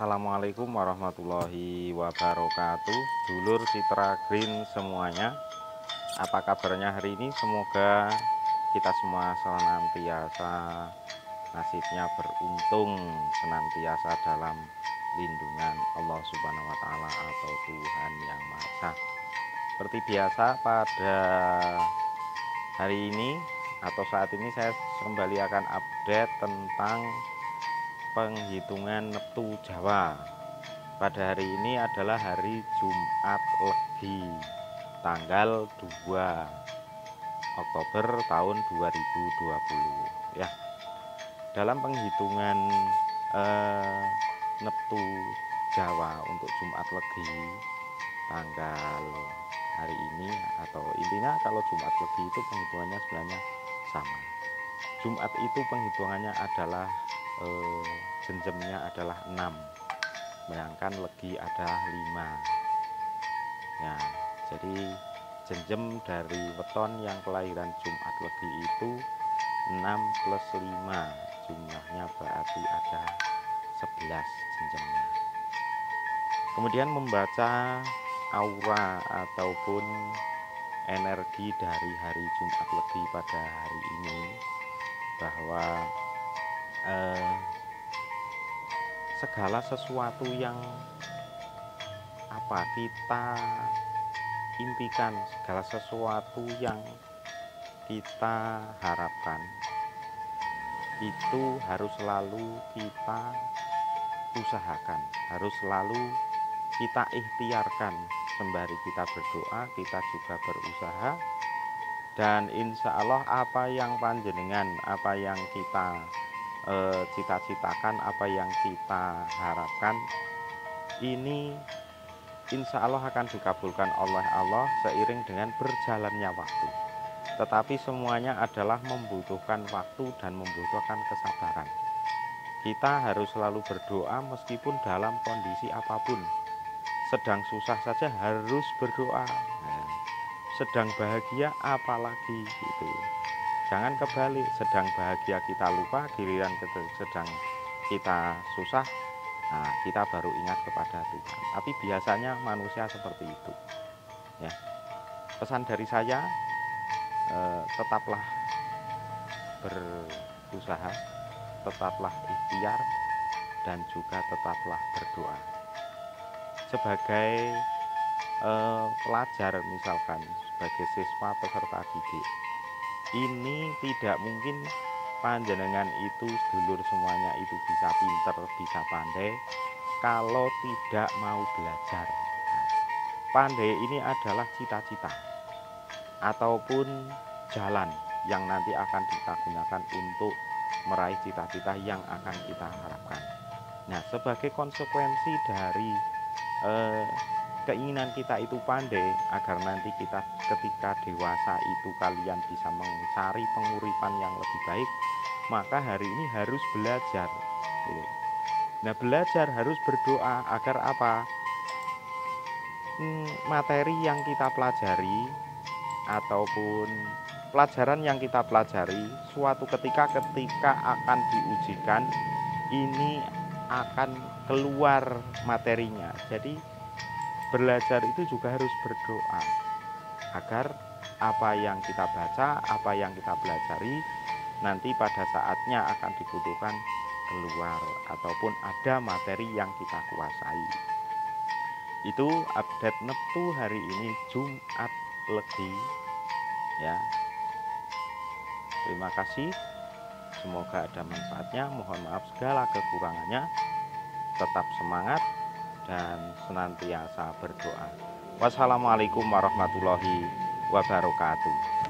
Assalamualaikum warahmatullahi wabarakatuh. Dulur Citra Green semuanya. Apa kabarnya hari ini? Semoga kita semua senantiasa nasibnya beruntung Senantiasa dalam lindungan Allah Subhanahu Wa Ta'ala atau Tuhan Yang Maha Esa. Seperti biasa pada hari ini atau saat ini saya kembali akan update tentang penghitungan Neptu Jawa. Pada hari ini adalah hari Jumat Legi tanggal 2 Oktober tahun 2020 ya dalam penghitungan eh, Neptu Jawa untuk Jumat Legi tanggal hari ini atau intinya kalau Jumat Legi itu penghitungannya sebenarnya sama. Jumat itu penghitungannya adalah eh, jenjemnya adalah 6 sedangkan legi ada 5 ya jadi jenjem dari weton yang kelahiran Jumat legi itu 6 plus 5 jumlahnya berarti ada 11 jenjemnya kemudian membaca aura ataupun energi dari hari Jumat Legi pada hari ini bahwa eh, segala sesuatu yang apa kita impikan segala sesuatu yang kita harapkan itu harus selalu kita usahakan harus selalu kita ikhtiarkan sembari kita berdoa kita juga berusaha. Dan insya Allah apa yang panjenengan apa yang kita eh, cita-citakan apa yang kita harapkan ini insya Allah akan dikabulkan oleh Allah seiring dengan berjalannya waktu. Tetapi semuanya adalah membutuhkan waktu dan membutuhkan kesabaran. Kita harus selalu berdoa meskipun dalam kondisi apa pun. Sedang susah saja harus berdoa. Nah, sedang bahagia apalagi gitu jangan kebalik sedang bahagia kita lupa giliran sedang kita susah nah kita baru ingat kepada Tuhan. Tapi biasanya manusia seperti itu ya. Pesan dari saya eh, tetaplah berusaha tetaplah ikhtiar dan juga tetaplah berdoa. Sebagai eh, pelajar misalkan sebagai siswa peserta didik ini tidak mungkin panjenengan itu dulur semuanya itu bisa pinter bisa pandai kalau tidak mau belajar. Nah, pandai ini adalah cita-cita ataupun jalan yang nanti akan kita gunakan untuk meraih cita-cita yang akan kita harapkan. Nah sebagai konsekuensi dari eh, keinginan kita itu pandai agar nanti kita ketika dewasa itu kalian bisa mencari penguripan yang lebih baik maka hari ini harus belajar. Nah belajar harus berdoa agar apa? Hmm, materi yang kita pelajari ataupun pelajaran yang kita pelajari suatu ketika ketika akan diujikan ini akan keluar materinya. Jadi belajar itu juga harus berdoa agar apa yang kita baca, apa yang kita pelajari nanti pada saatnya akan dibutuhkan keluar ataupun ada materi yang kita kuasai. Itu update Neptu hari ini Jumat Legi ya. Terima kasih. Semoga ada manfaatnya. Mohon maaf segala kekurangannya. Tetap semangat dan senantiasa berdoa. Wassalamualaikum warahmatullahi wabarakatuh.